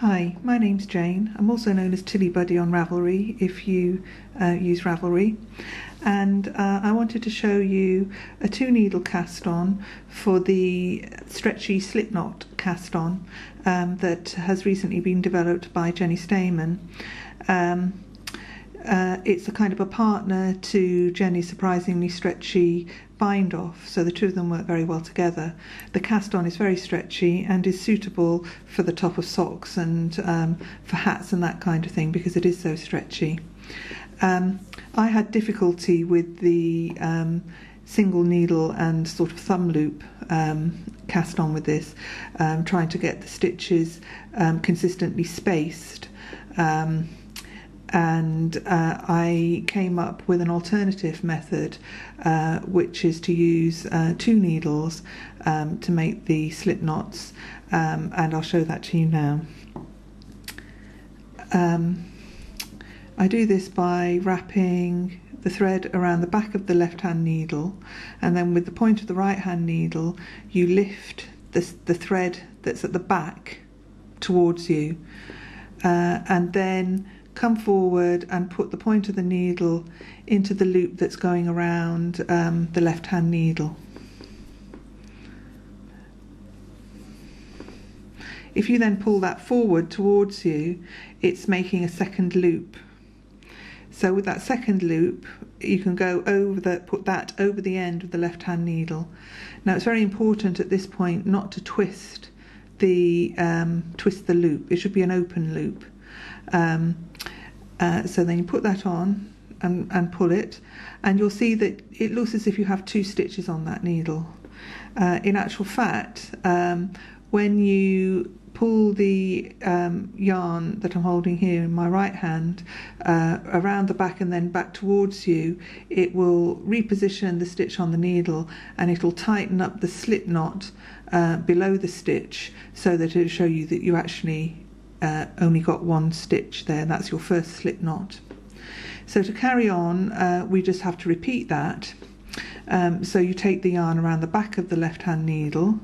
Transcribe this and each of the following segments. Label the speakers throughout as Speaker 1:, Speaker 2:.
Speaker 1: Hi, my name's Jane. I'm also known as Tillybuddy on Ravelry if you uh, use Ravelry. And uh, I wanted to show you a two needle cast on for the stretchy slip knot cast on um, that has recently been developed by Jeny Staiman. Um, uh, it's a kind of a partner to Jeny's surprisingly stretchy bind off, so the two of them work very well together. The cast on is very stretchy and is suitable for the top of socks and um, for hats and that kind of thing because it is so stretchy. Um, I had difficulty with the um, single needle and sort of thumb loop um, cast on with this, um, trying to get the stitches um, consistently spaced. And uh, I came up with an alternative method, uh, which is to use uh, two needles um, to make the slip knots, um, and I'll show that to you now. Um, I do this by wrapping the thread around the back of the left hand needle, and then with the point of the right hand needle, you lift the, the thread that's at the back towards you, uh, and then come forward and put the point of the needle into the loop that's going around um, the left hand needle. If you then pull that forward towards you, it's making a second loop. So with that second loop, you can go over the, put that over the end of the left hand needle. Now it's very important at this point not to twist the um, twist the loop. It should be an open loop. Um, uh, so then you put that on and, and pull it, and you'll see that it looks as if you have two stitches on that needle. Uh, in actual fact, um, when you pull the um, yarn that I'm holding here in my right hand uh, around the back and then back towards you, it will reposition the stitch on the needle and it'll tighten up the slip knot uh, below the stitch so that it'll show you that you actually uh, only got one stitch there, that's your first slip knot. So to carry on, uh, we just have to repeat that. Um, so you take the yarn around the back of the left hand needle,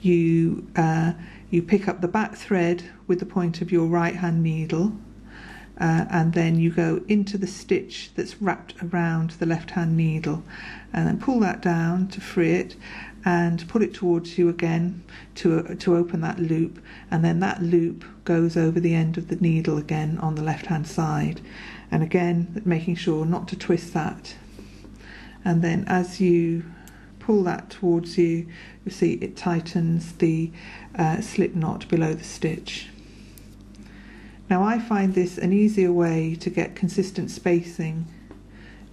Speaker 1: you, uh, you pick up the back thread with the point of your right hand needle, uh, and then you go into the stitch that's wrapped around the left hand needle and then pull that down to free it and pull it towards you again to, to open that loop and then that loop goes over the end of the needle again on the left hand side. And again making sure not to twist that. And then as you pull that towards you you see it tightens the uh, slip knot below the stitch. Now I find this an easier way to get consistent spacing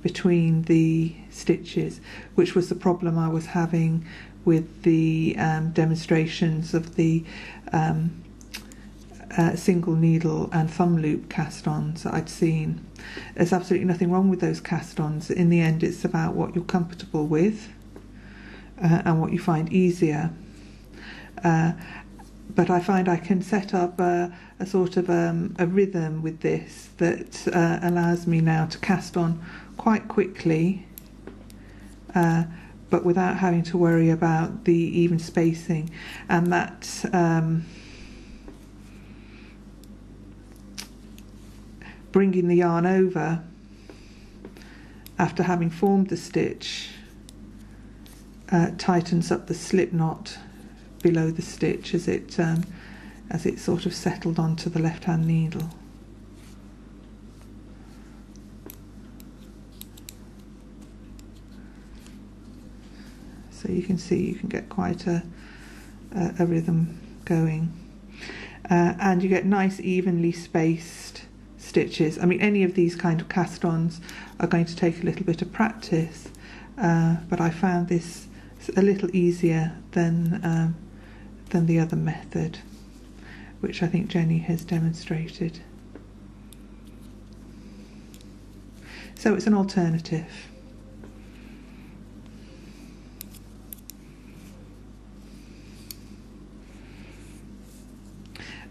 Speaker 1: between the stitches, which was the problem I was having with the um, demonstrations of the um, uh, single needle and thumb loop cast-ons that I'd seen. There's absolutely nothing wrong with those cast-ons. In the end, it's about what you're comfortable with uh, and what you find easier. Uh, but I find I can set up a, a sort of um, a rhythm with this that uh, allows me now to cast on quite quickly, uh, but without having to worry about the even spacing, and that. Um, bringing the yarn over after having formed the stitch uh, tightens up the slip knot below the stitch as it um, as it sort of settled onto the left hand needle. So you can see you can get quite a, a, a rhythm going. Uh, and you get nice evenly spaced stitches. I mean any of these kind of cast-ons are going to take a little bit of practice uh, but I found this a little easier than um, than the other method, which I think Jeny has demonstrated. So it's an alternative.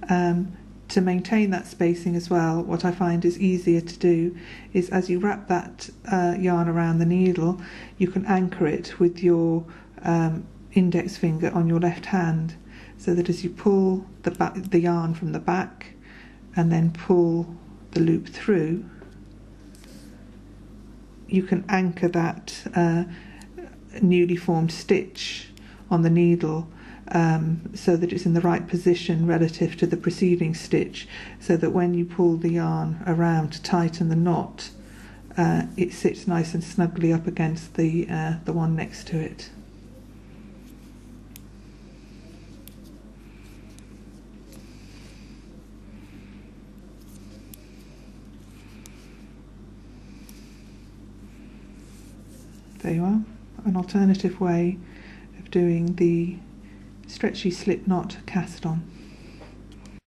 Speaker 1: Um, to maintain that spacing as well, what I find is easier to do is as you wrap that uh, yarn around the needle, you can anchor it with your um, index finger on your left hand so that as you pull the, ba- the yarn from the back and then pull the loop through, you can anchor that uh, newly formed stitch on the needle um, so that it's in the right position relative to the preceding stitch so that when you pull the yarn around to tighten the knot uh, it sits nice and snugly up against the uh, the one next to it. There you are, an alternative way of doing the stretchy slip knot cast on.